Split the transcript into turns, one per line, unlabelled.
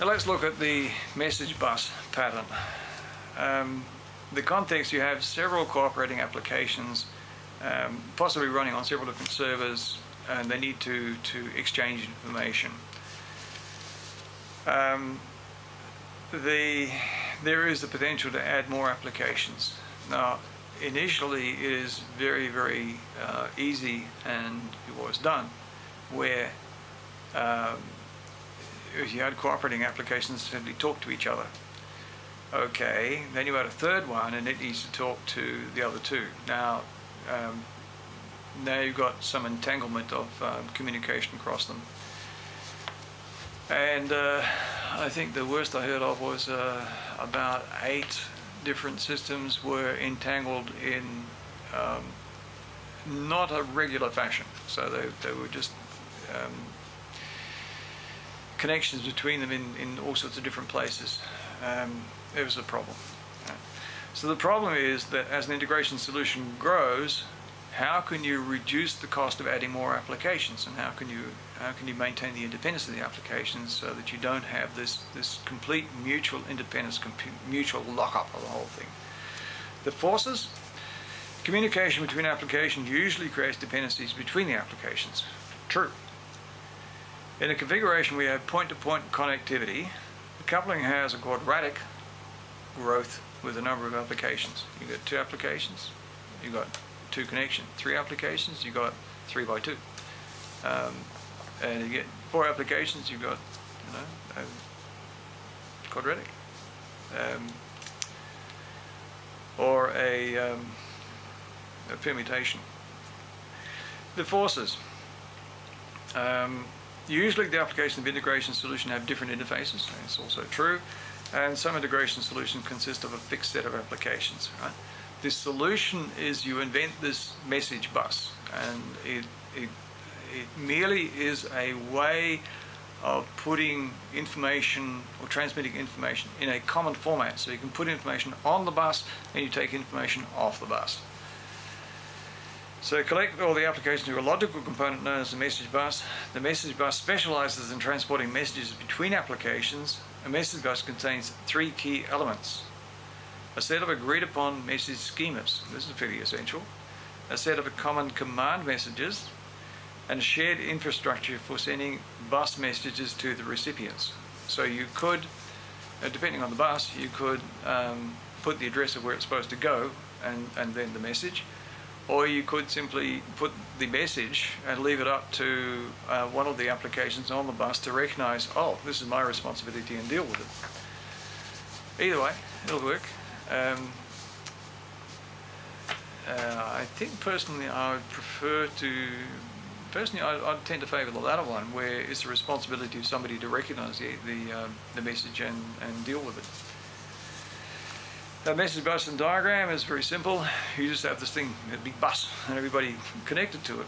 Now let's look at the message bus pattern. Um, the context you have several cooperating applications um, possibly running on several different servers and they need to, to exchange information. Um, the, there is the potential to add more applications. Now, initially it is very, very uh, easy and it was done where um, you had cooperating applications that simply talk to each other. Okay, then you add a third one and it needs to talk to the other two. Now, um, now you've got some entanglement of um, communication across them. And uh, I think the worst I heard of was uh, about eight different systems were entangled in um, not a regular fashion. So they, they were just um, connections between them in, in all sorts of different places. Um, it was a problem. So the problem is that as an integration solution grows, how can you reduce the cost of adding more applications and how can you how can you maintain the independence of the applications so that you don't have this this complete mutual independence mutual lockup of the whole thing the forces communication between applications usually creates dependencies between the applications true in a configuration we have point-to-point -point connectivity the coupling has a quadratic growth with a number of applications you've got two applications you've got two connections, Three applications, you've got three by two. Um, and you get four applications, you've got, you know, a quadratic. Um, or a, um, a, permutation. The forces. Um, usually the application of integration solution have different interfaces, it's also true, and some integration solutions consist of a fixed set of applications, right? the solution is you invent this message bus and it, it, it merely is a way of putting information or transmitting information in a common format. So you can put information on the bus and you take information off the bus. So collect all the applications to a logical component known as the message bus. The message bus specializes in transporting messages between applications. A message bus contains three key elements a set of agreed upon message schemas, this is fairly essential, a set of common command messages, and shared infrastructure for sending bus messages to the recipients. So you could, uh, depending on the bus, you could um, put the address of where it's supposed to go and, and then the message, or you could simply put the message and leave it up to uh, one of the applications on the bus to recognize, oh, this is my responsibility and deal with it. Either way, it'll work. Um, uh, I think personally I would prefer to, personally I, I tend to favour the latter one where it's the responsibility of somebody to recognise the, the, um, the message and, and deal with it. The message bus and diagram is very simple. You just have this thing, a big bus, and everybody connected to it.